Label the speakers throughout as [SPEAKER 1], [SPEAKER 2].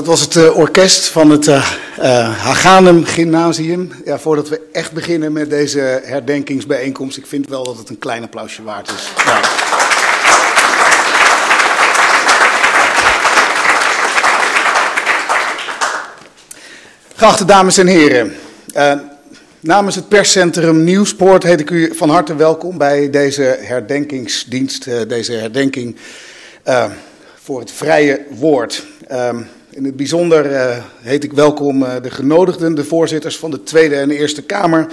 [SPEAKER 1] Dat was het uh, orkest van het uh, uh, Haganum Gymnasium. Ja, voordat we echt beginnen met deze herdenkingsbijeenkomst, ik vind wel dat het een klein applausje waard is. Ja. Geachte dames en heren, namens het perscentrum Nieuwspoort heet ik u van harte welkom bij deze herdenkingsdienst, deze herdenking voor het vrije woord. Um, in het bijzonder uh, heet ik welkom uh, de genodigden, de voorzitters van de Tweede en Eerste Kamer,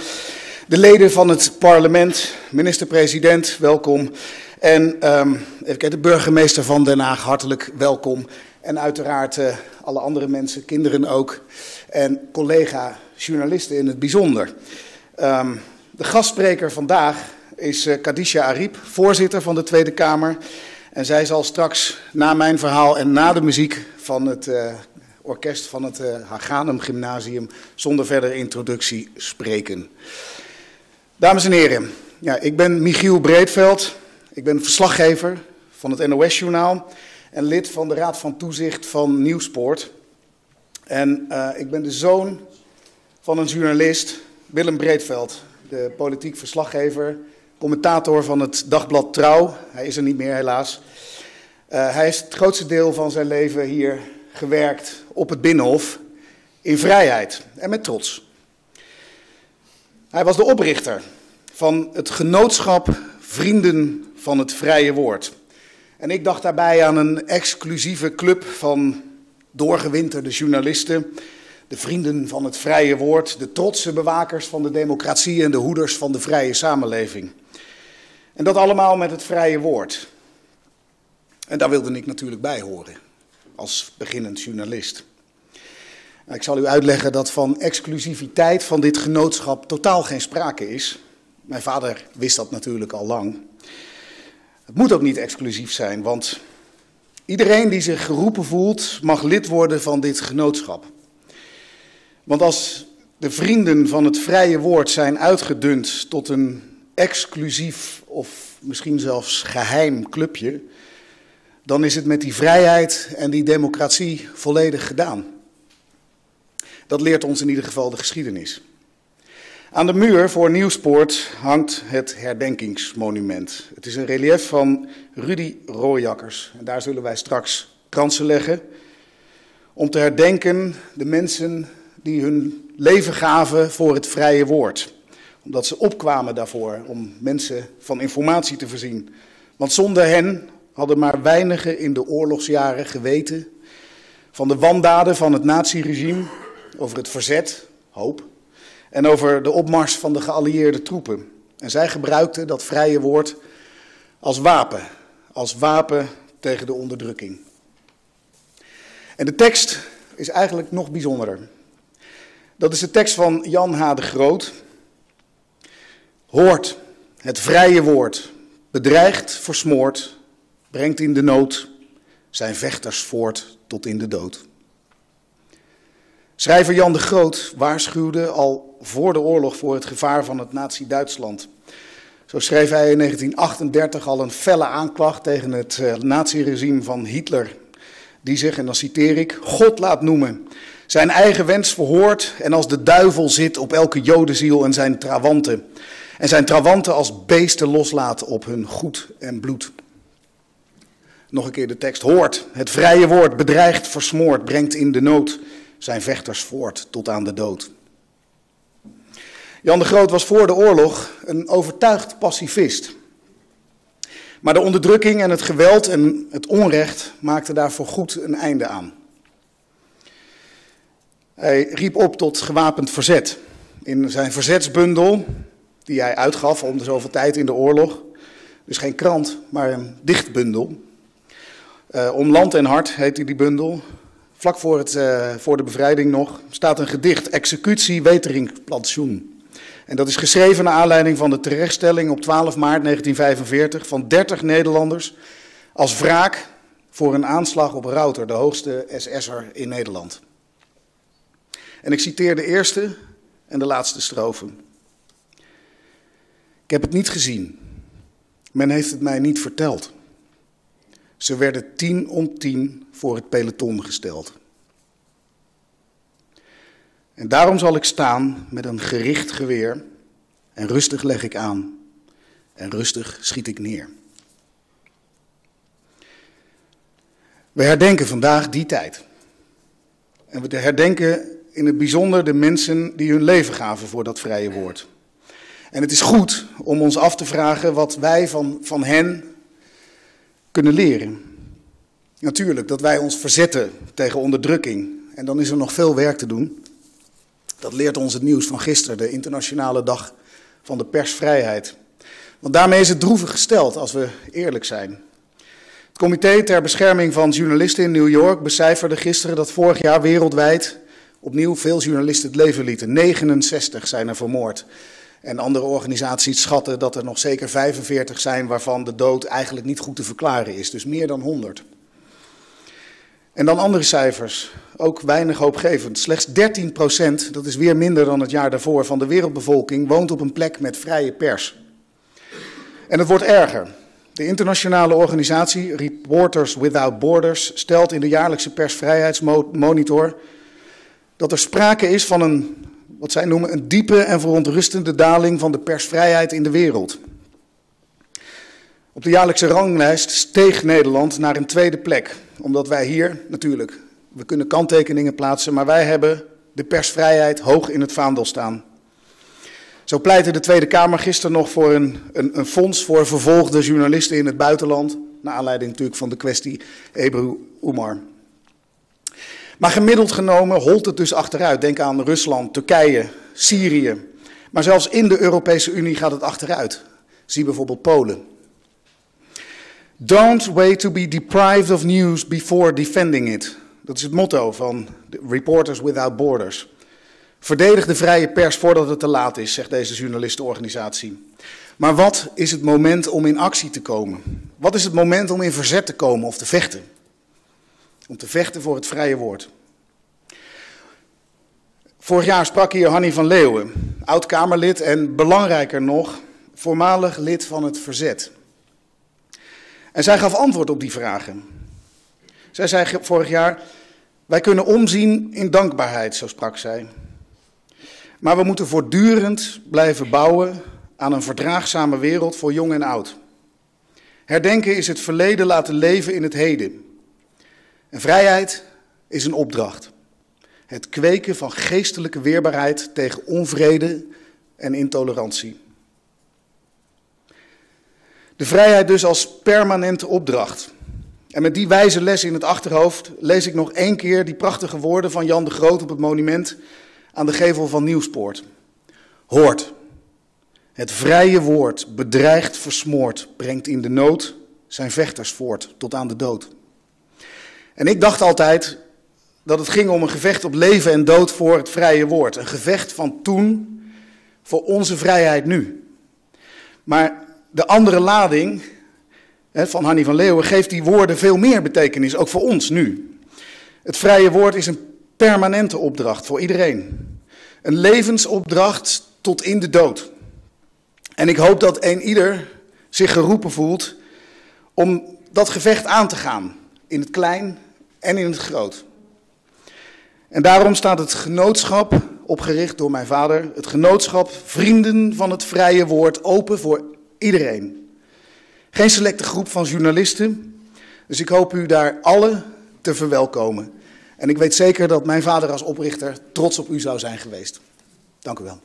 [SPEAKER 1] de leden van het parlement, minister-president, welkom. En um, even kijken, de burgemeester van Den Haag, hartelijk welkom. En uiteraard uh, alle andere mensen, kinderen ook. En collega-journalisten in het bijzonder. Um, de gastspreker vandaag is Kadisha Ariep, voorzitter van de Tweede Kamer. En zij zal straks na mijn verhaal en na de muziek van het uh, orkest van het uh, Haganum Gymnasium zonder verdere introductie spreken. Dames en heren, ja, ik ben Michiel Breedveld. Ik ben verslaggever van het NOS-journaal en lid van de Raad van Toezicht van Nieuwsport. En uh, ik ben de zoon van een journalist, Willem Breedveld, de politiek verslaggever commentator van het dagblad Trouw. Hij is er niet meer, helaas. Uh, hij heeft het grootste deel van zijn leven hier gewerkt op het Binnenhof in vrijheid en met trots. Hij was de oprichter van het genootschap Vrienden van het Vrije Woord. En ik dacht daarbij aan een exclusieve club van doorgewinterde journalisten, de vrienden van het vrije woord, de trotse bewakers van de democratie en de hoeders van de vrije samenleving. En dat allemaal met het vrije woord. En daar wilde ik natuurlijk bij horen, als beginnend journalist. Ik zal u uitleggen dat van exclusiviteit van dit genootschap totaal geen sprake is. Mijn vader wist dat natuurlijk al lang. Het moet ook niet exclusief zijn, want iedereen die zich geroepen voelt mag lid worden van dit genootschap. Want als de vrienden van het vrije woord zijn uitgedund tot een exclusief of misschien zelfs geheim clubje, dan is het met die vrijheid en die democratie volledig gedaan. Dat leert ons in ieder geval de geschiedenis. Aan de muur voor Nieuwspoort hangt het herdenkingsmonument. Het is een relief van Rudy Rooijakkers. En daar zullen wij straks kransen leggen om te herdenken de mensen die hun leven gaven voor het vrije woord omdat ze opkwamen daarvoor om mensen van informatie te voorzien. Want zonder hen hadden maar weinigen in de oorlogsjaren geweten van de wandaden van het naziregime, over het verzet, hoop, en over de opmars van de geallieerde troepen. En zij gebruikten dat vrije woord als wapen, als wapen tegen de onderdrukking. En de tekst is eigenlijk nog bijzonderer. Dat is de tekst van Jan H. de Groot, hoort het vrije woord, bedreigt, versmoort, brengt in de nood zijn vechters voort tot in de dood. Schrijver Jan de Groot waarschuwde al voor de oorlog voor het gevaar van het nazi-Duitsland. Zo schreef hij in 1938 al een felle aanklacht tegen het uh, naziregime van Hitler, die zich, en dan citeer ik, God laat noemen, zijn eigen wens verhoort en als de duivel zit op elke jodenziel en zijn trawanten en zijn trawanten als beesten loslaten op hun goed en bloed. Nog een keer de tekst hoort. Het vrije woord bedreigt, versmoort, brengt in de nood zijn vechters voort tot aan de dood. Jan de Groot was voor de oorlog een overtuigd pacifist. Maar de onderdrukking en het geweld en het onrecht maakten daar goed een einde aan. Hij riep op tot gewapend verzet. In zijn verzetsbundel die hij uitgaf om de zoveel tijd in de oorlog. Dus geen krant, maar een dichtbundel. Uh, om land en hart heette die bundel. Vlak voor, het, uh, voor de bevrijding nog staat een gedicht, Executie Weteringplantsoen. En dat is geschreven naar aanleiding van de terechtstelling op 12 maart 1945 van 30 Nederlanders als wraak voor een aanslag op Router, de hoogste SS'er in Nederland. En ik citeer de eerste en de laatste strofe. Ik heb het niet gezien. Men heeft het mij niet verteld. Ze werden tien om tien voor het peloton gesteld. En daarom zal ik staan met een gericht geweer en rustig leg ik aan en rustig schiet ik neer. We herdenken vandaag die tijd. En we herdenken in het bijzonder de mensen die hun leven gaven voor dat vrije woord. En het is goed om ons af te vragen wat wij van, van hen kunnen leren. Natuurlijk, dat wij ons verzetten tegen onderdrukking. En dan is er nog veel werk te doen. Dat leert ons het nieuws van gisteren, de internationale dag van de persvrijheid. Want daarmee is het droevig gesteld, als we eerlijk zijn. Het Comité ter Bescherming van Journalisten in New York becijferde gisteren dat vorig jaar wereldwijd opnieuw veel journalisten het leven lieten. 69 zijn er vermoord. En andere organisaties schatten dat er nog zeker 45 zijn waarvan de dood eigenlijk niet goed te verklaren is. Dus meer dan 100. En dan andere cijfers, ook weinig hoopgevend. Slechts 13 procent, dat is weer minder dan het jaar daarvoor, van de wereldbevolking woont op een plek met vrije pers. En het wordt erger. De internationale organisatie Reporters Without Borders stelt in de jaarlijkse persvrijheidsmonitor dat er sprake is van een, wat zij noemen, een diepe en verontrustende daling van de persvrijheid in de wereld. Op de jaarlijkse ranglijst steeg Nederland naar een tweede plek, omdat wij hier natuurlijk, we kunnen kanttekeningen plaatsen, maar wij hebben de persvrijheid hoog in het vaandel staan. Zo pleitte de Tweede Kamer gisteren nog voor een, een, een fonds voor vervolgde journalisten in het buitenland, naar aanleiding natuurlijk van de kwestie Ebru Umar. Maar gemiddeld genomen holt het dus achteruit. Denk aan Rusland, Turkije, Syrië. Maar zelfs in de Europese Unie gaat het achteruit. Zie bijvoorbeeld Polen. Don't wait to be deprived of news before defending it. Dat is het motto van Reporters Without Borders. Verdedig de vrije pers voordat het te laat is, zegt deze journalistenorganisatie. Maar wat is het moment om in actie te komen? Wat is het moment om in verzet te komen of te vechten? Om te vechten voor het vrije woord. Vorig jaar sprak hier Hanny van Leeuwen, oud-Kamerlid en belangrijker nog, voormalig lid van het verzet. En zij gaf antwoord op die vragen. Zij zei vorig jaar: Wij kunnen omzien in dankbaarheid, zo sprak zij. Maar we moeten voortdurend blijven bouwen aan een verdraagzame wereld voor jong en oud. Herdenken is het verleden laten leven in het heden. En vrijheid is een opdracht. Het kweken van geestelijke weerbaarheid tegen onvrede en intolerantie. De vrijheid dus als permanente opdracht. En met die wijze les in het achterhoofd lees ik nog één keer die prachtige woorden van Jan de Groot op het monument aan de gevel van Nieuwspoort. Hoort, het vrije woord, bedreigd, versmoord, brengt in de nood zijn vechters voort tot aan de dood. En ik dacht altijd dat het ging om een gevecht op leven en dood voor het vrije woord. Een gevecht van toen voor onze vrijheid nu. Maar de andere lading hè, van Hanny van Leeuwen geeft die woorden veel meer betekenis, ook voor ons nu. Het vrije woord is een permanente opdracht voor iedereen. Een levensopdracht tot in de dood. En ik hoop dat een ieder zich geroepen voelt om dat gevecht aan te gaan. In het klein en in het groot. En daarom staat het genootschap, opgericht door mijn vader, het genootschap Vrienden van het Vrije Woord, open voor iedereen. Geen selecte groep van journalisten, dus ik hoop u daar alle te verwelkomen. En ik weet zeker dat mijn vader als oprichter trots op u zou zijn geweest. Dank u wel.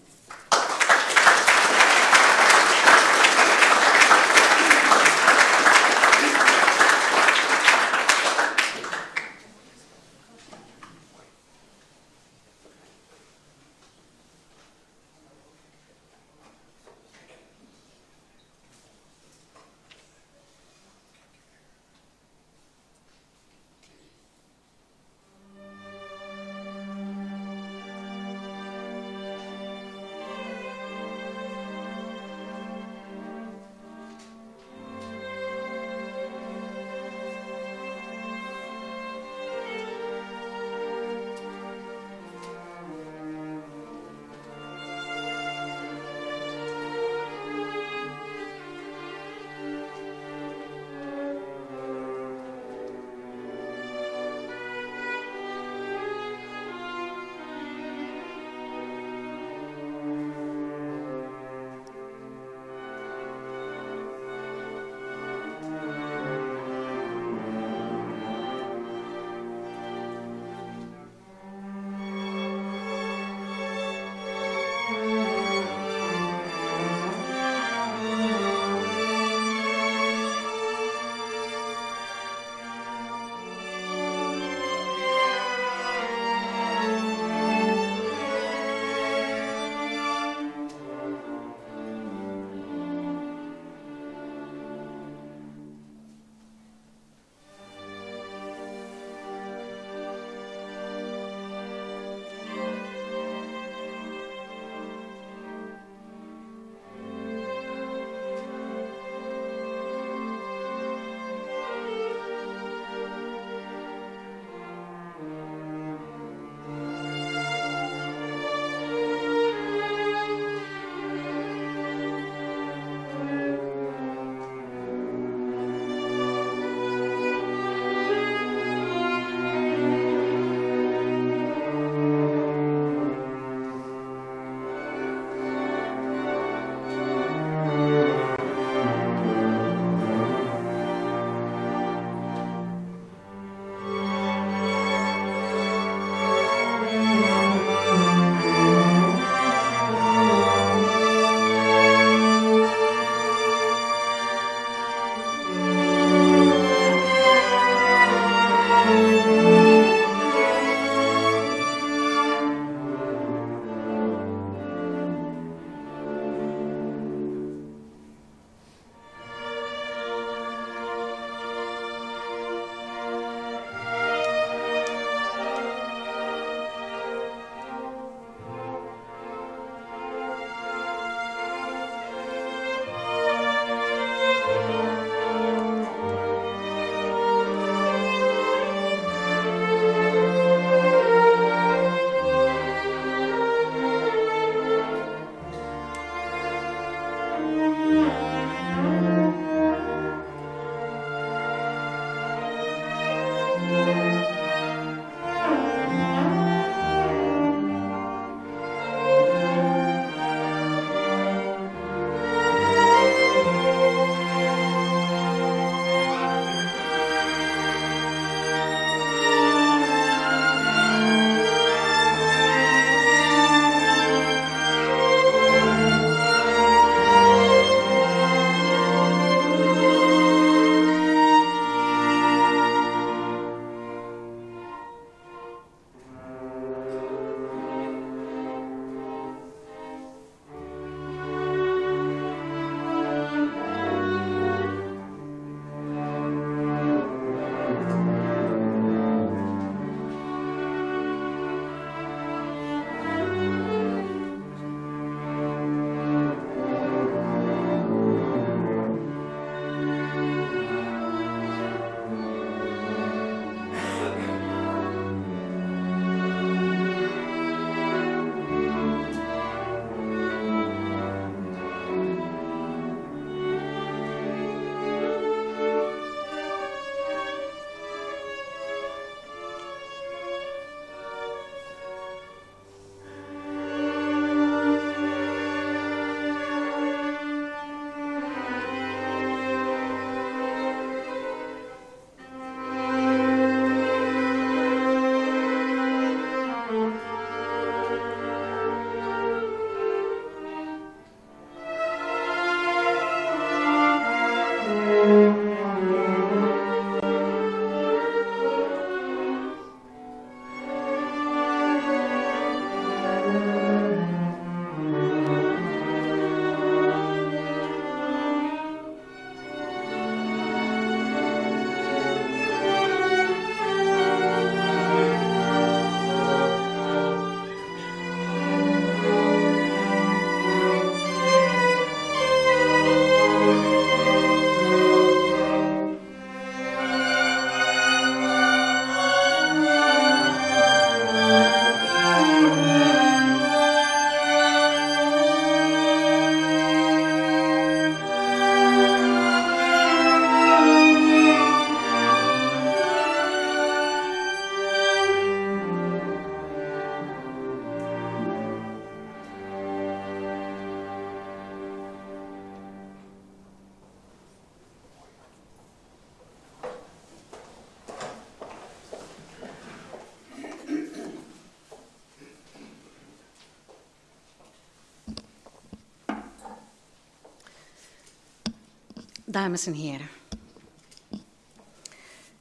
[SPEAKER 2] Dames en heren.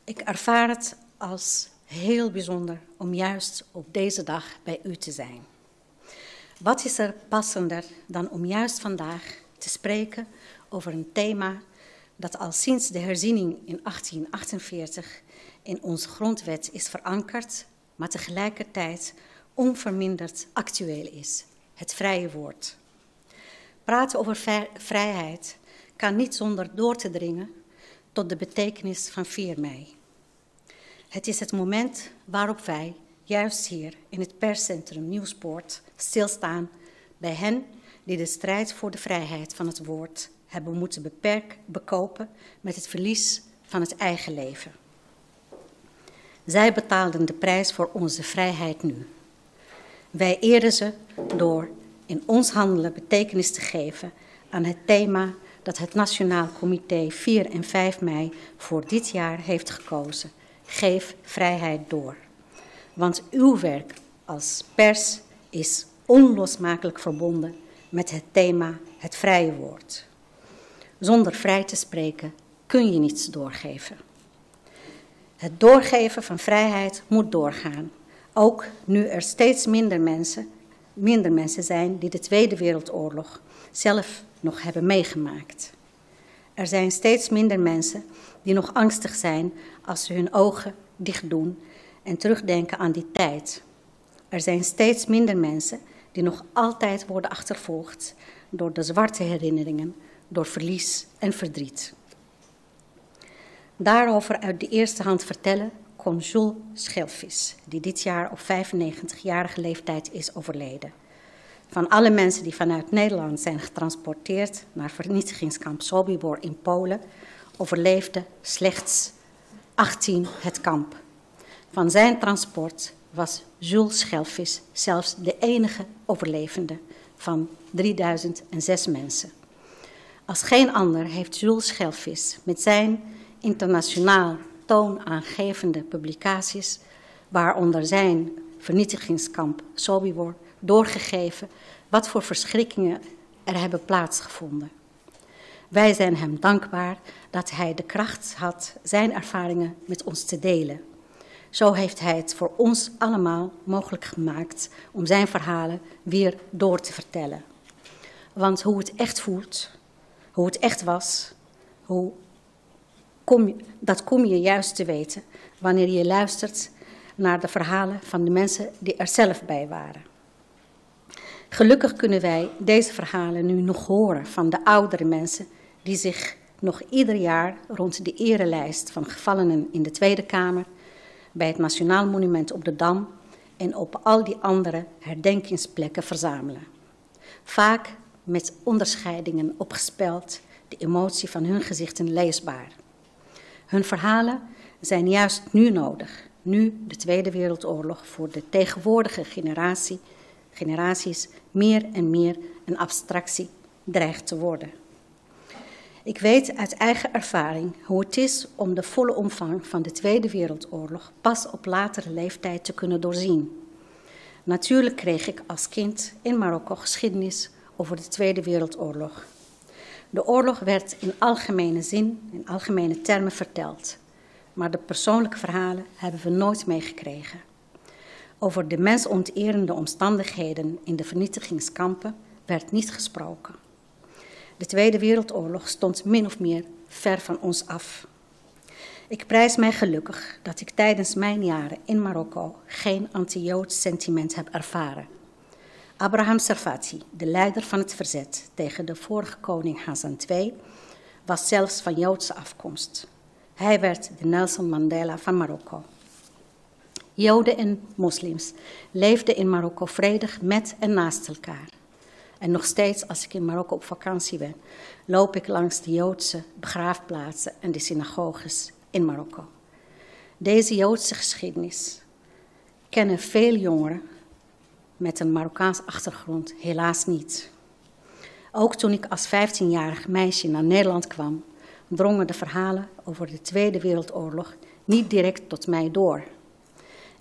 [SPEAKER 2] Ik ervaar het als heel bijzonder om juist op deze dag bij u te zijn. Wat is er passender dan om juist vandaag te spreken over een thema dat al sinds de herziening in 1848 in onze grondwet is verankerd, maar tegelijkertijd onverminderd actueel is: het vrije woord. Praten over vrijheid kan niet zonder door te dringen tot de betekenis van 4 mei. Het is het moment waarop wij, juist hier in het perscentrum Nieuwspoort, stilstaan bij hen die de strijd voor de vrijheid van het woord hebben moeten beperken, bekopen met het verlies van het eigen leven. Zij betaalden de prijs voor onze vrijheid nu. Wij eren ze door in ons handelen betekenis te geven aan het thema dat het Nationaal Comité 4 en 5 mei voor dit jaar heeft gekozen. Geef vrijheid door. Want uw werk als pers is onlosmakelijk verbonden met het thema het vrije woord. Zonder vrij te spreken kun je niets doorgeven. Het doorgeven van vrijheid moet doorgaan, ook nu er steeds minder mensen, minder mensen zijn die de Tweede Wereldoorlog zelf nog hebben meegemaakt. Er zijn steeds minder mensen die nog angstig zijn als ze hun ogen dicht doen en terugdenken aan die tijd. Er zijn steeds minder mensen die nog altijd worden achtervolgd door de zwarte herinneringen, door verlies en verdriet. Daarover uit de eerste hand vertellen kon Jules Schelvis, die dit jaar op 95-jarige leeftijd is overleden. Van alle mensen die vanuit Nederland zijn getransporteerd naar vernietigingskamp Sobibor in Polen, overleefden slechts 18 het kamp. Van zijn transport was Jules Schelvis zelfs de enige overlevende van 3006 mensen. Als geen ander heeft Jules Schelvis met zijn internationaal toonaangevende publicaties, waaronder zijn vernietigingskamp Sobibor, doorgegeven wat voor verschrikkingen er hebben plaatsgevonden. Wij zijn hem dankbaar dat hij de kracht had zijn ervaringen met ons te delen. Zo heeft hij het voor ons allemaal mogelijk gemaakt om zijn verhalen weer door te vertellen. Want hoe het echt voelt, hoe het echt was, hoe kom dat kom je juist te weten wanneer je luistert naar de verhalen van de mensen die er zelf bij waren. Gelukkig kunnen wij deze verhalen nu nog horen van de oudere mensen die zich nog ieder jaar rond de erelijst van gevallenen in de Tweede Kamer, bij het Nationaal Monument op de Dam en op al die andere herdenkingsplekken verzamelen. Vaak met onderscheidingen opgespeld, de emotie van hun gezichten leesbaar. Hun verhalen zijn juist nu nodig, nu de Tweede Wereldoorlog voor de tegenwoordige generatie, generaties meer en meer een abstractie dreigt te worden. Ik weet uit eigen ervaring hoe het is om de volle omvang van de Tweede Wereldoorlog pas op latere leeftijd te kunnen doorzien. Natuurlijk kreeg ik als kind in Marokko geschiedenis over de Tweede Wereldoorlog. De oorlog werd in algemene zin, in algemene termen verteld, maar de persoonlijke verhalen hebben we nooit meegekregen. Over de mensonterende omstandigheden in de vernietigingskampen werd niet gesproken. De Tweede Wereldoorlog stond min of meer ver van ons af. Ik prijs mij gelukkig dat ik tijdens mijn jaren in Marokko geen anti-Joods sentiment heb ervaren. Abraham Sarfati, de leider van het verzet tegen de vorige koning Hassan II, was zelfs van Joodse afkomst. Hij werd de Nelson Mandela van Marokko. Joden en moslims leefden in Marokko vredig met en naast elkaar. En nog steeds, als ik in Marokko op vakantie ben, loop ik langs de Joodse begraafplaatsen en de synagoges in Marokko. Deze Joodse geschiedenis kennen veel jongeren met een Marokkaans achtergrond helaas niet. Ook toen ik als 15-jarig meisje naar Nederland kwam, drongen de verhalen over de Tweede Wereldoorlog niet direct tot mij door.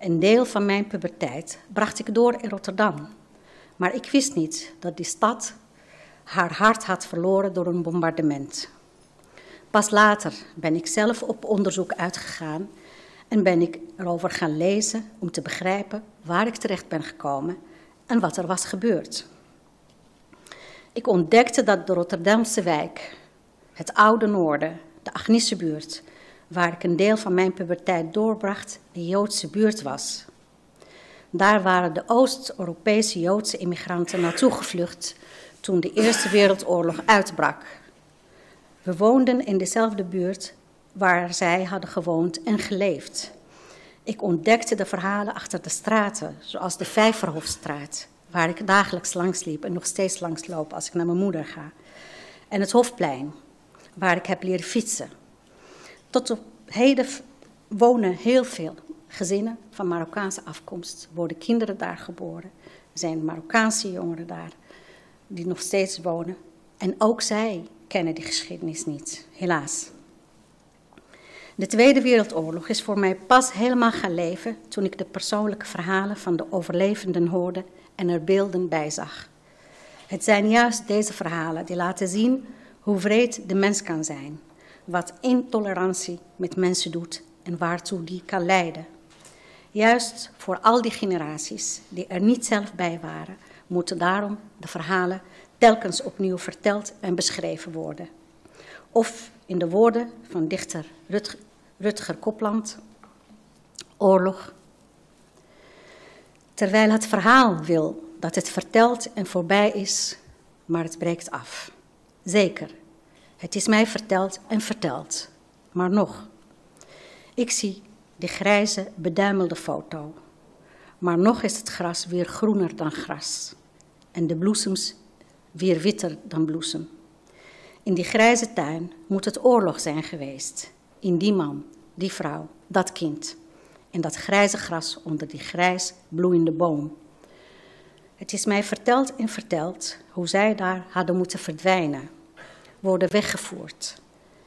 [SPEAKER 2] Een deel van mijn puberteit bracht ik door in Rotterdam. Maar ik wist niet dat die stad haar hart had verloren door een bombardement. Pas later ben ik zelf op onderzoek uitgegaan en ben ik erover gaan lezen om te begrijpen waar ik terecht ben gekomen en wat er was gebeurd. Ik ontdekte dat de Rotterdamse wijk, het oude noorden, de Agnissebuurt, waar ik een deel van mijn puberteit doorbracht, een Joodse buurt was. Daar waren de Oost-Europese Joodse immigranten naartoe gevlucht toen de Eerste Wereldoorlog uitbrak. We woonden in dezelfde buurt waar zij hadden gewoond en geleefd. Ik ontdekte de verhalen achter de straten, zoals de Vijverhofstraat, waar ik dagelijks langs liep en nog steeds langs loop als ik naar mijn moeder ga. En het Hofplein, waar ik heb leren fietsen. Tot op heden wonen heel veel gezinnen van Marokkaanse afkomst, worden kinderen daar geboren, zijn Marokkaanse jongeren daar die nog steeds wonen. En ook zij kennen die geschiedenis niet, helaas. De Tweede Wereldoorlog is voor mij pas helemaal gaan leven toen ik de persoonlijke verhalen van de overlevenden hoorde en er beelden bij zag. Het zijn juist deze verhalen die laten zien hoe vreed de mens kan zijn, wat intolerantie met mensen doet en waartoe die kan leiden. Juist voor al die generaties die er niet zelf bij waren, moeten daarom de verhalen telkens opnieuw verteld en beschreven worden. Of in de woorden van dichter Rutger Kopland, oorlog. Terwijl het verhaal wil dat het verteld en voorbij is, maar het breekt af. Zeker, het is mij verteld en verteld, maar nog. Ik zie de grijze, beduimelde foto, maar nog is het gras weer groener dan gras. en de bloesems weer witter dan bloesem. In die grijze tuin moet het oorlog zijn geweest. In die man, die vrouw, dat kind. En dat grijze gras onder die grijs bloeiende boom. Het is mij verteld en verteld hoe zij daar hadden moeten verdwijnen, worden weggevoerd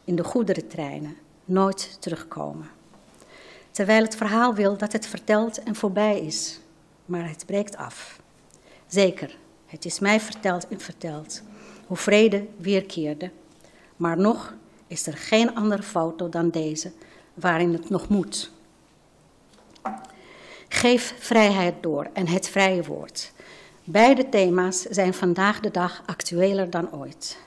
[SPEAKER 2] in de goederentreinen, nooit terugkomen. Terwijl het verhaal wil dat het verteld en voorbij is, maar het breekt af. Zeker, het is mij verteld en verteld hoe vrede weerkeerde, maar nog is er geen andere foto dan deze waarin het nog moet. Geef vrijheid door en het vrije woord. Beide thema's zijn vandaag de dag actueler dan ooit.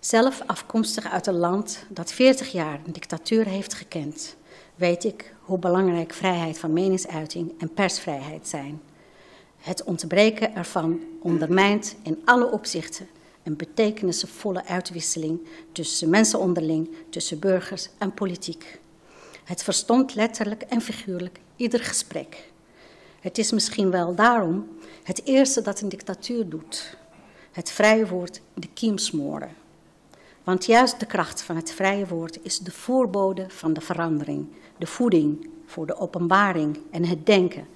[SPEAKER 2] Zelf afkomstig uit een land dat 40 jaar een dictatuur heeft gekend, weet ik hoe belangrijk vrijheid van meningsuiting en persvrijheid zijn. Het ontbreken ervan ondermijnt in alle opzichten een betekenisvolle uitwisseling tussen mensen onderling, tussen burgers en politiek. Het verstond letterlijk en figuurlijk ieder gesprek. Het is misschien wel daarom het eerste dat een dictatuur doet: het vrije woord de kiem smoren. Want juist de kracht van het vrije woord is de voorbode van de verandering, de voeding voor de openbaring en het denken.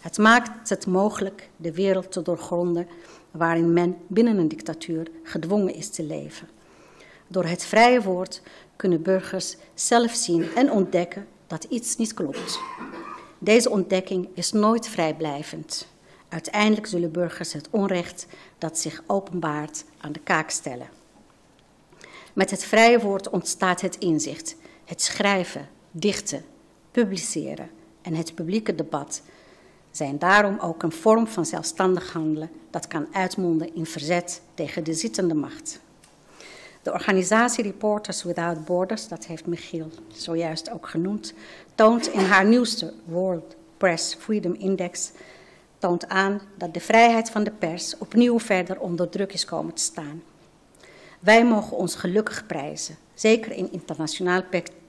[SPEAKER 2] Het maakt het mogelijk de wereld te doorgronden waarin men binnen een dictatuur gedwongen is te leven. Door het vrije woord kunnen burgers zelf zien en ontdekken dat iets niet klopt. Deze ontdekking is nooit vrijblijvend. Uiteindelijk zullen burgers het onrecht dat zich openbaart aan de kaak stellen. Met het vrije woord ontstaat het inzicht, het schrijven, dichten, publiceren en het publieke debat zijn daarom ook een vorm van zelfstandig handelen dat kan uitmonden in verzet tegen de zittende macht. De organisatie Reporters Without Borders, dat heeft Michiel zojuist ook genoemd, toont in haar nieuwste World Press Freedom Index toont aan dat de vrijheid van de pers opnieuw verder onder druk is komen te staan. Wij mogen ons gelukkig prijzen, zeker in internationaal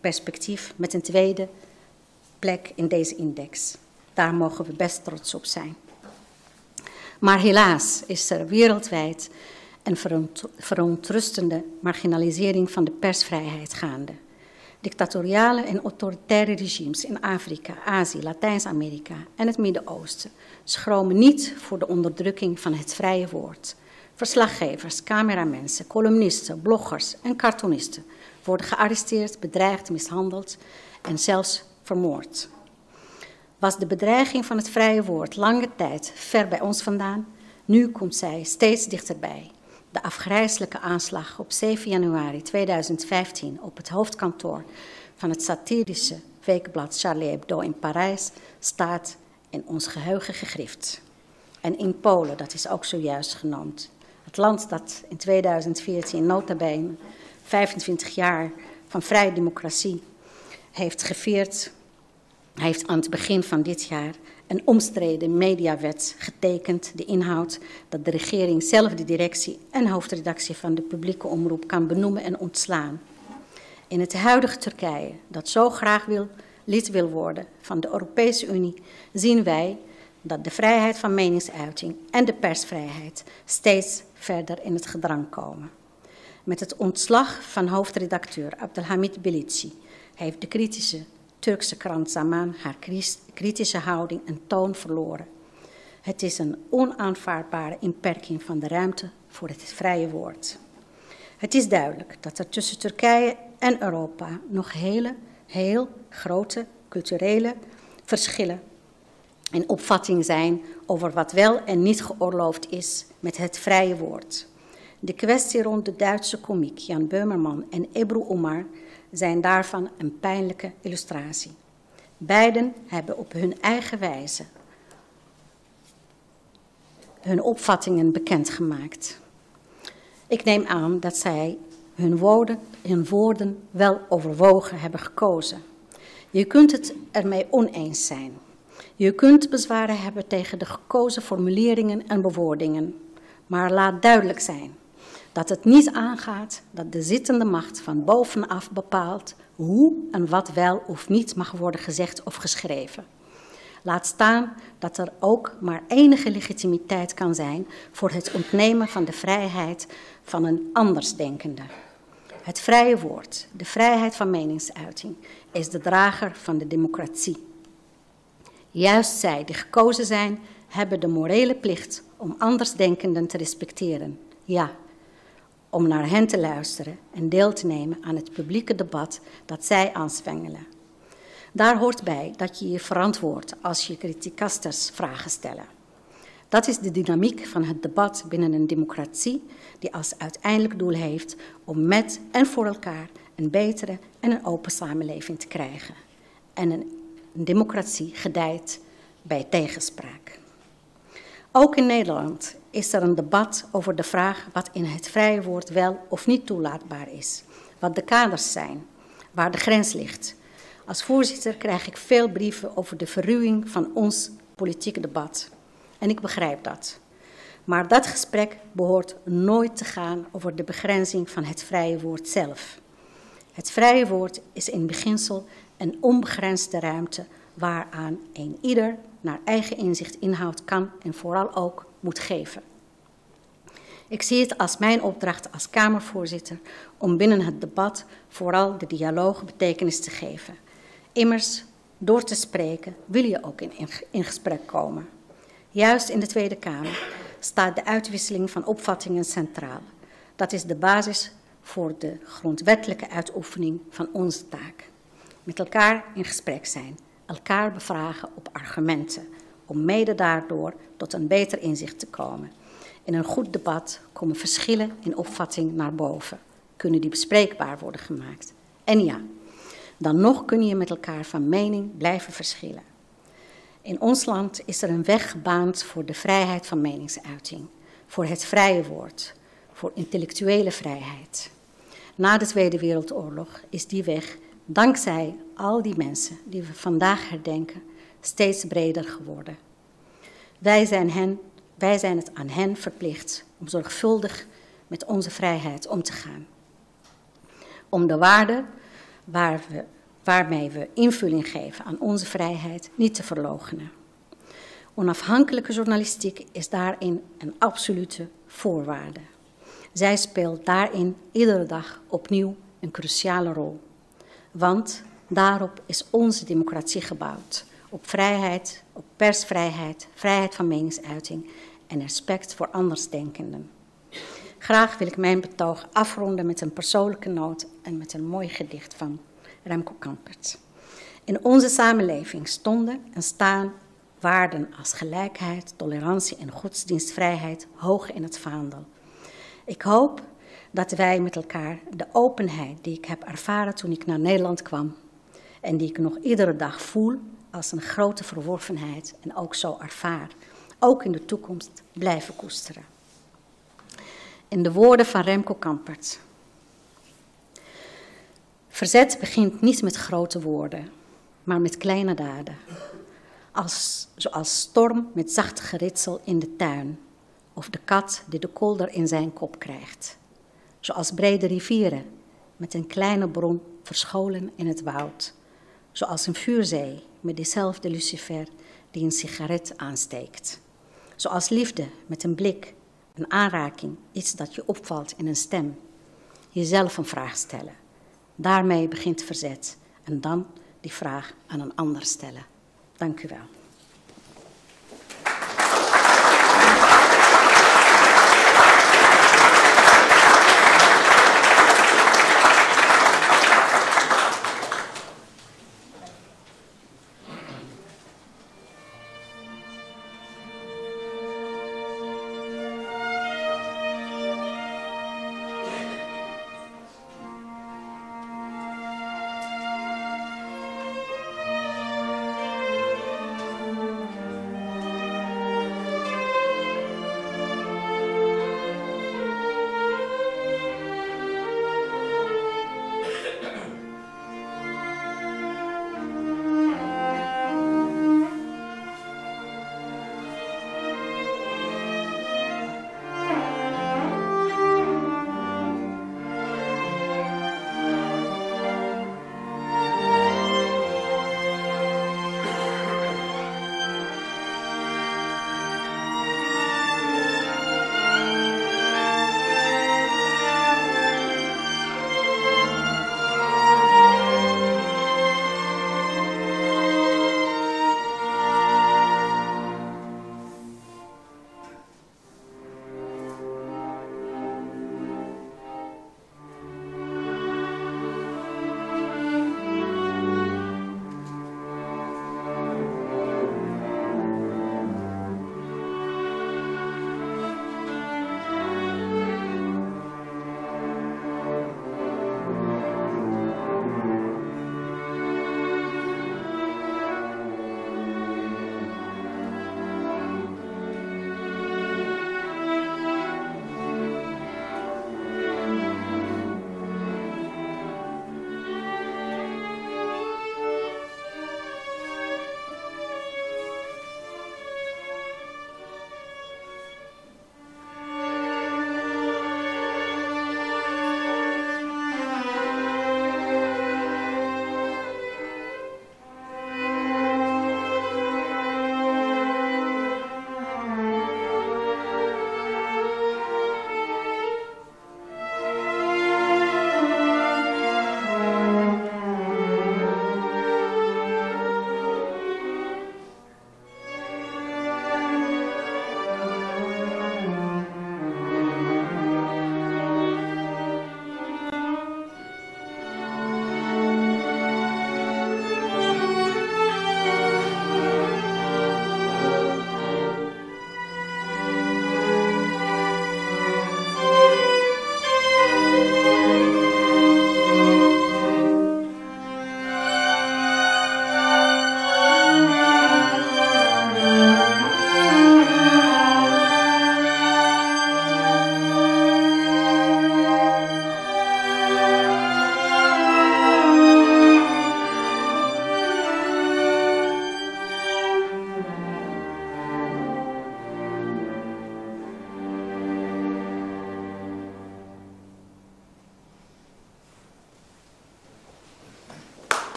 [SPEAKER 2] perspectief, met een tweede plek in deze index. Daar mogen we best trots op zijn. Maar helaas is er wereldwijd een verontrustende marginalisering van de persvrijheid gaande. Dictatoriale en autoritaire regimes in Afrika, Azië, Latijns-Amerika en het Midden-Oosten schromen niet voor de onderdrukking van het vrije woord. Verslaggevers, cameramensen, columnisten, bloggers en cartoonisten worden gearresteerd, bedreigd, mishandeld en zelfs vermoord. Was de bedreiging van het vrije woord lange tijd ver bij ons vandaan, nu komt zij steeds dichterbij. De afgrijzelijke aanslag op 7 januari 2015 op het hoofdkantoor van het satirische weekblad Charlie Hebdo in Parijs staat in ons geheugen gegrift. En in Polen, dat is ook zojuist genoemd. Het land dat in 2014 nota bene 25 jaar van vrije democratie heeft gevierd, heeft aan het begin van dit jaar een omstreden mediawet getekend, de inhoud dat de regering zelf de directie en hoofdredactie van de publieke omroep kan benoemen en ontslaan. In het huidige Turkije, dat zo graag wil, lid wil worden van de Europese Unie, zien wij dat de vrijheid van meningsuiting en de persvrijheid steeds verder in het gedrang komen. Met het ontslag van hoofdredacteur Abdelhamid Bilici heeft de kritische Turkse krant Zaman haar kritische houding en toon verloren. Het is een onaanvaardbare inperking van de ruimte voor het vrije woord. Het is duidelijk dat er tussen Turkije en Europa nog hele, heel grote culturele verschillen en opvattingen zijn over wat wel en niet geoorloofd is met het vrije woord. De kwestie rond de Duitse komiek Jan Böhmerman en Ebru Omar zijn daarvan een pijnlijke illustratie. Beiden hebben op hun eigen wijze hun opvattingen bekendgemaakt. Ik neem aan dat zij hun woorden, hun woorden wel overwogen hebben gekozen. Je kunt het ermee oneens zijn. Je kunt bezwaren hebben tegen de gekozen formuleringen en bewoordingen. Maar laat duidelijk zijn dat het niet aangaat dat de zittende macht van bovenaf bepaalt hoe en wat wel of niet mag worden gezegd of geschreven. Laat staan dat er ook maar enige legitimiteit kan zijn voor het ontnemen van de vrijheid van een andersdenkende. Het vrije woord, de vrijheid van meningsuiting, is de drager van de democratie. Juist zij die gekozen zijn, hebben de morele plicht om andersdenkenden te respecteren. Ja, om naar hen te luisteren en deel te nemen aan het publieke debat dat zij aanzwengelen. Daar hoort bij dat je je verantwoordt als je criticasters vragen stellen. Dat is de dynamiek van het debat binnen een democratie die als uiteindelijk doel heeft om met en voor elkaar een betere en een open samenleving te krijgen. En een democratie gedijt bij tegenspraak. Ook in Nederland is er een debat over de vraag wat in het vrije woord wel of niet toelaatbaar is, wat de kaders zijn, waar de grens ligt. Als voorzitter krijg ik veel brieven over de verruwing van ons politieke debat. En ik begrijp dat. Maar dat gesprek behoort nooit te gaan over de begrenzing van het vrije woord zelf. Het vrije woord is in beginsel een onbegrensde ruimte waaraan een ieder naar eigen inzicht inhoud kan en vooral ook moet geven. Ik zie het als mijn opdracht als Kamervoorzitter om binnen het debat vooral de dialoog betekenis te geven. Immers, door te spreken wil je ook in, in gesprek komen. Juist in de Tweede Kamer staat de uitwisseling van opvattingen centraal. Dat is de basis voor de grondwettelijke uitoefening van onze taak. Met elkaar in gesprek zijn, elkaar bevragen op argumenten, om mede daardoor tot een beter inzicht te komen. In een goed debat komen verschillen in opvatting naar boven, kunnen die bespreekbaar worden gemaakt. En ja, dan nog kun je met elkaar van mening blijven verschillen. In ons land is er een weg gebaand voor de vrijheid van meningsuiting, voor het vrije woord, voor intellectuele vrijheid. Na de Tweede Wereldoorlog is die weg, dankzij al die mensen die we vandaag herdenken, steeds breder geworden. Wij zijn, hen, wij zijn het aan hen verplicht om zorgvuldig met onze vrijheid om te gaan. Om de waarden waar we, waarmee we invulling geven aan onze vrijheid niet te verloochenen. Onafhankelijke journalistiek is daarin een absolute voorwaarde. Zij speelt daarin iedere dag opnieuw een cruciale rol. Want daarop is onze democratie gebouwd. Op vrijheid, op persvrijheid, vrijheid van meningsuiting en respect voor andersdenkenden. Graag wil ik mijn betoog afronden met een persoonlijke noot en met een mooi gedicht van Remco Kampert. In onze samenleving stonden en staan waarden als gelijkheid, tolerantie en godsdienstvrijheid hoog in het vaandel. Ik hoop dat wij met elkaar de openheid die ik heb ervaren toen ik naar Nederland kwam en die ik nog iedere dag voel als een grote verworvenheid en ook zo ervaar, ook in de toekomst blijven koesteren. In de woorden van Remco Kampert. Verzet begint niet met grote woorden, maar met kleine daden. Als, zoals storm met zacht geritsel in de tuin, of de kat die de kolder in zijn kop krijgt. Zoals brede rivieren met een kleine bron verscholen in het woud. Zoals een vuurzee met diezelfde lucifer die een sigaret aansteekt. Zoals liefde met een blik, een aanraking, iets dat je opvalt in een stem. Jezelf een vraag stellen. Daarmee begint verzet en dan die vraag aan een ander stellen. Dank u wel.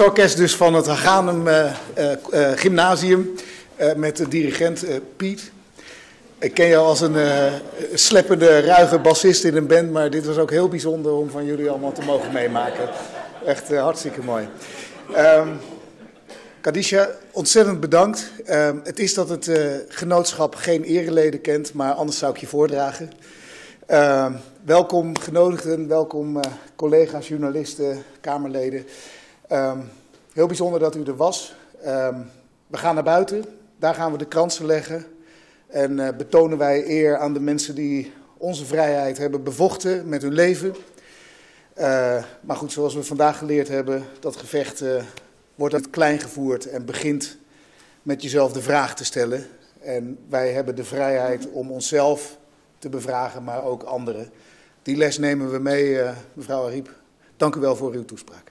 [SPEAKER 1] Concertorkest dus van het Haganum uh, uh, Gymnasium met de dirigent Piet. Ik ken jou als een sleppende, ruige bassist in een band, maar dit was ook heel bijzonder om van jullie allemaal te mogen meemaken. Echt hartstikke mooi. Um, Kadisha, ontzettend bedankt. Uh, het is dat het genootschap geen ereleden kent, maar anders zou ik je voordragen. Uh, welkom genodigden, welkom collega's, journalisten, Kamerleden. Ehm, heel bijzonder dat u er was. Ehm, we gaan naar buiten, daar gaan we de kransen leggen. En eh, betonen wij eer aan de mensen die onze vrijheid hebben bevochten met hun leven. Uh, maar goed, zoals we vandaag geleerd hebben, dat gevecht uh, wordt het klein gevoerd en begint met jezelf de vraag te stellen. En wij hebben de vrijheid om onszelf te bevragen, maar ook anderen. Die les nemen we mee, mevrouw Ariep. Dank u wel voor uw toespraak.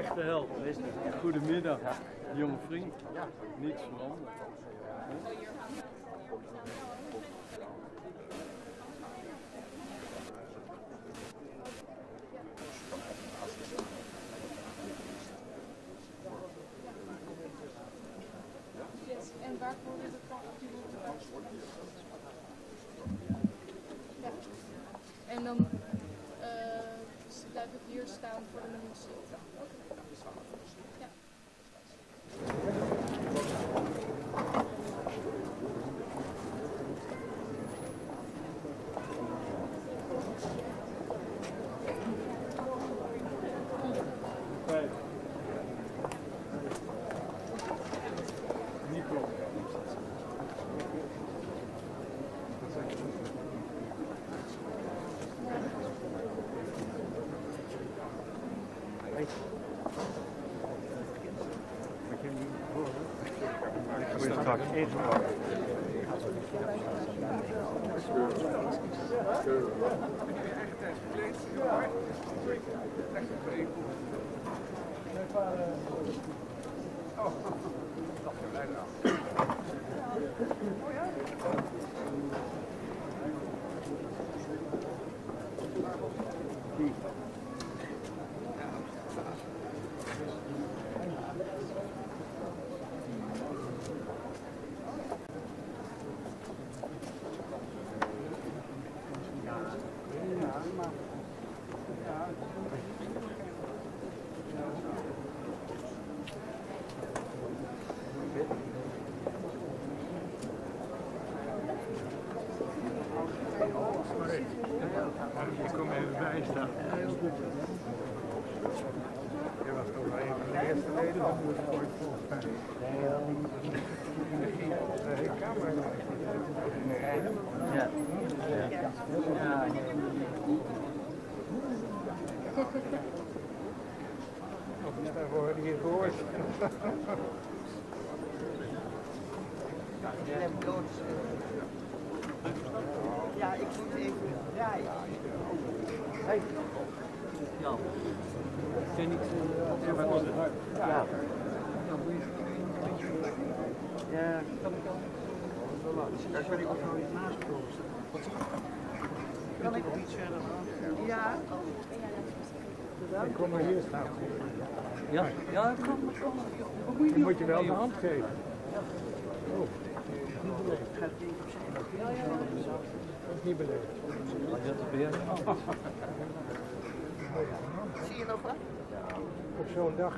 [SPEAKER 3] Echte held. Goedemiddag, jonge vriend. Niets veranderd.
[SPEAKER 4] o'clock. Eight. Oh, dat is bijna. Kan ik iets verder aan? Ja.
[SPEAKER 5] Ik kom maar hier staan.
[SPEAKER 3] Ja, ja, kom, kom.
[SPEAKER 5] Dan moet je wel de hand geven. Dat is niet beleefd.
[SPEAKER 4] Zie je nog wat?
[SPEAKER 5] Op zo'n dag.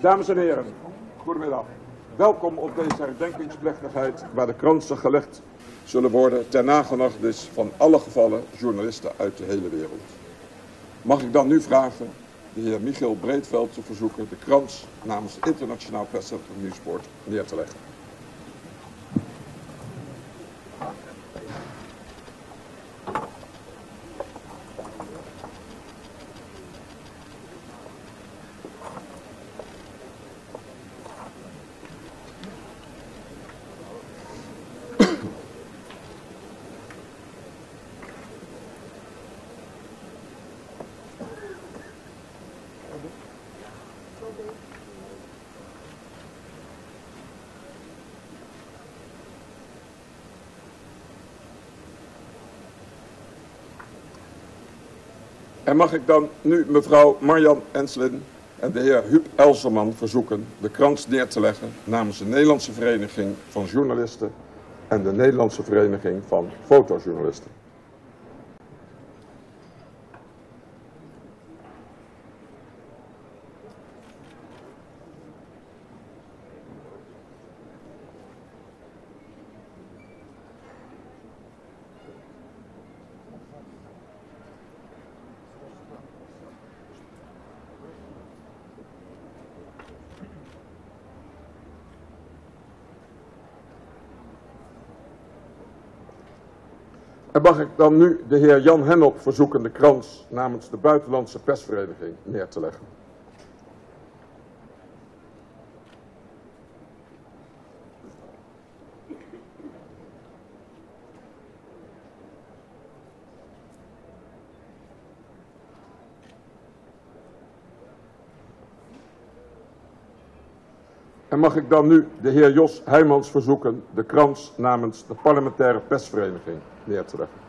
[SPEAKER 6] Dames en heren, goedemiddag. Welkom op deze herdenkingsplechtigheid waar de kransen gelegd zullen worden ter nagedachtenis van alle gevallen journalisten uit de hele wereld. Mag ik dan nu vragen de heer Michiel Breedveld te verzoeken de krans namens Internationaal Perscentrum Nieuwsport neer te leggen. En mag ik dan nu mevrouw Marjan Enslin en de heer Huub Elserman verzoeken de krans neer te leggen namens de Nederlandse Vereniging van Journalisten en de Nederlandse Vereniging van Fotojournalisten. En mag ik dan nu de heer Jan Hennop verzoeken de krans namens de Buitenlandse Persvereniging neer te leggen. Mag ik dan nu de heer Jos Heijmans verzoeken de krans namens de parlementaire persvereniging neer te leggen.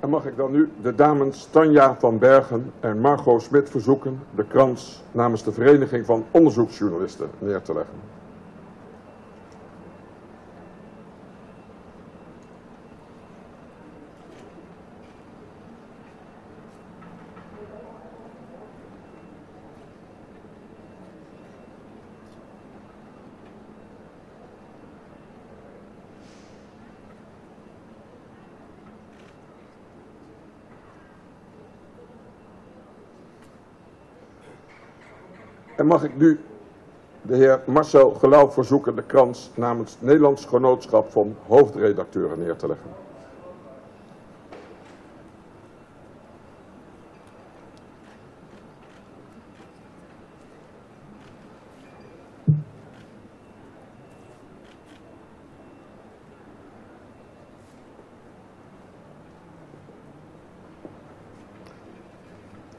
[SPEAKER 6] En mag ik dan nu de dames Tanja van Bergen en Margot Smit verzoeken de krans namens de Vereniging van Onderzoeksjournalisten neer te leggen. En mag ik nu de heer Marcel Gelauw verzoeken de krans namens Nederlands Genootschap van Hoofdredacteuren neer te leggen.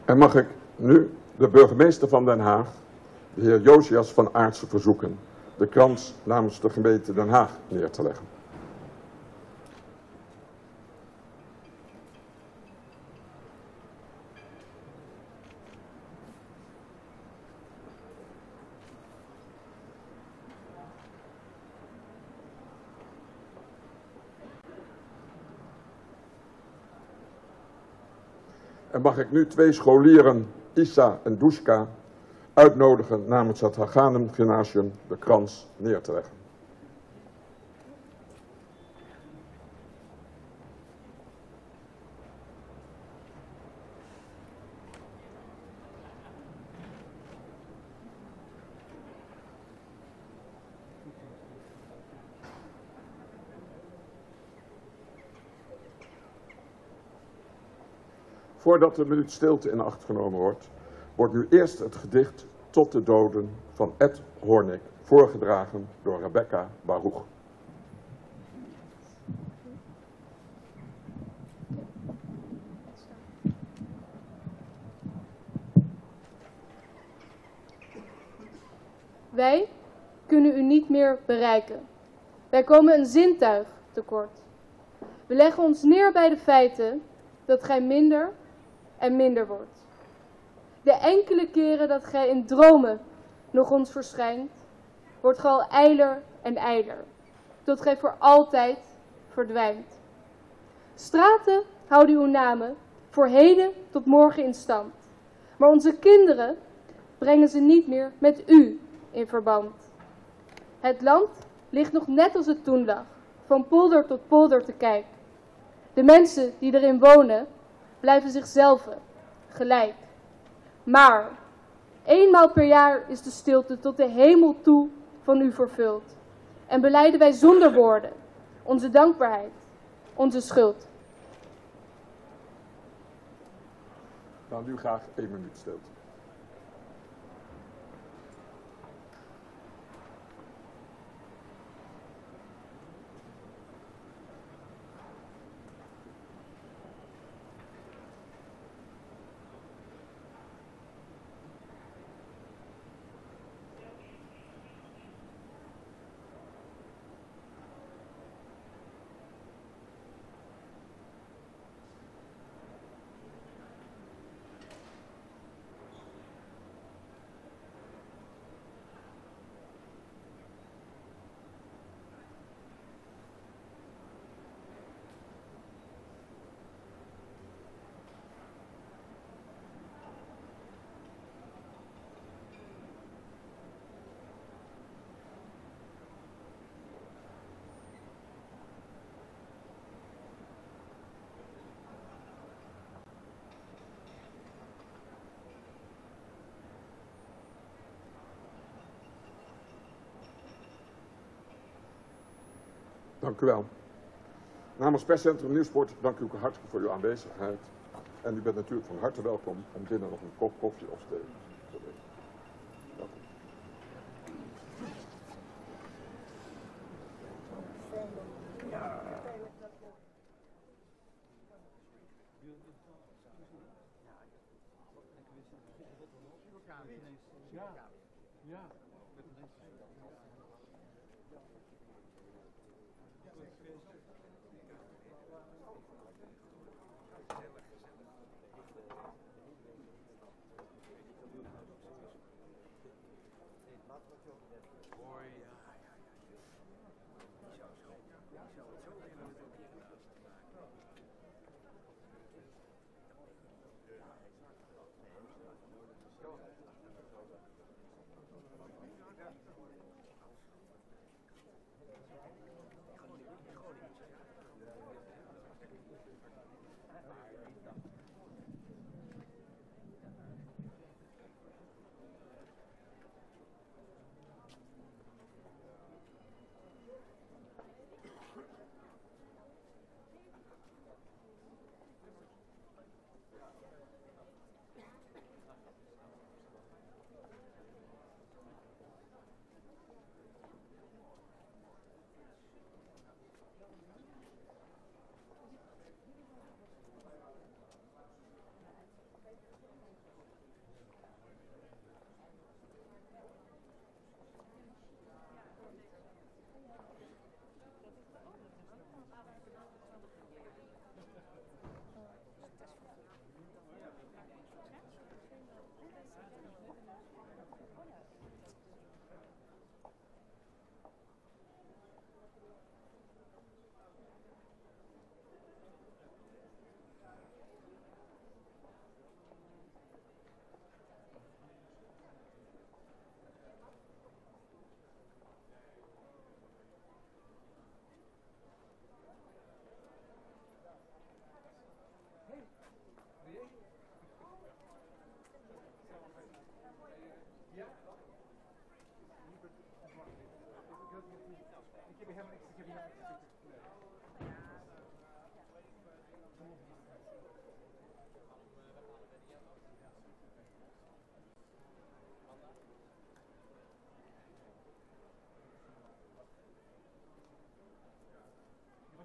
[SPEAKER 6] En mag ik burgemeester van Den Haag, de heer Josias van Aartsen, verzoeken de krans namens de gemeente Den Haag neer te leggen. En mag ik nu twee scholieren Isa en Dushka, uitnodigen namens het Haganem Gymnasium de krans neer te leggen. Voordat de minuut stilte in acht genomen wordt, wordt nu eerst het gedicht Tot de doden van Ed Hornik voorgedragen door Rebecca Baruch.
[SPEAKER 7] Wij kunnen u niet meer bereiken. Wij komen een zintuig tekort. We leggen ons neer bij de feiten dat gij minder en minder wordt. De enkele keren dat gij in dromen nog ons verschijnt, wordt gij al eiler en eiler, tot gij voor altijd verdwijnt. Straten houden uw namen voor heden tot morgen in stand, maar onze kinderen brengen ze niet meer met u in verband. Het land ligt nog net als het toen lag, van polder tot polder te kijken. De mensen die erin wonen, blijven zichzelf gelijk. Maar eenmaal per jaar is de stilte tot de hemel toe van u vervuld. En beleiden wij zonder woorden onze dankbaarheid, onze schuld.
[SPEAKER 6] Dan nu graag één minuut stilte. Dank u wel. Namens perscentrum Nieuwsport dank ik u hartelijk voor uw aanwezigheid. En u bent natuurlijk van harte welkom om binnen nog een kop koffie of thee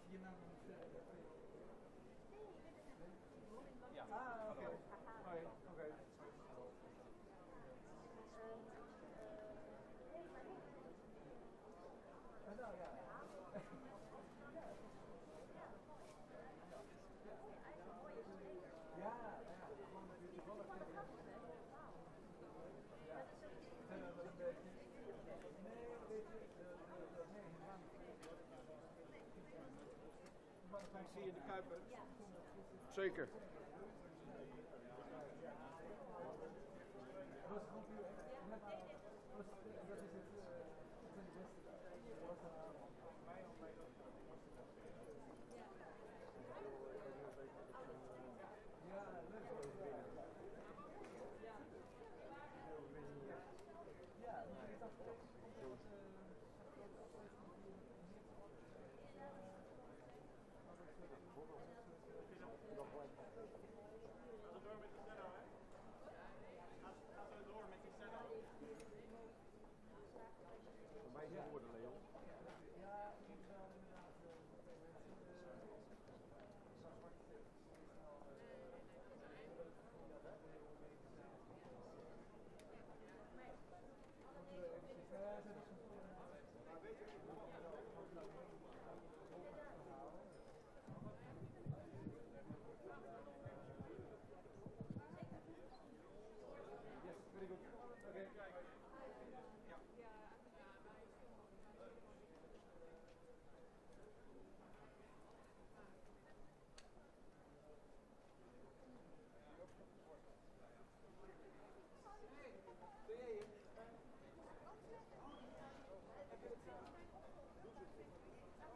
[SPEAKER 5] Was je naam Ja. Ah, oké. Oké, oké. Ah, nou ja. Ja, ja, gewoon dat je toevallig hebt. Ja. En dan een beetje. Nee, weet je, eh, eh, nee, helemaal niet.
[SPEAKER 4] Ik zie je de Kuiper. Zeker.
[SPEAKER 5] Dat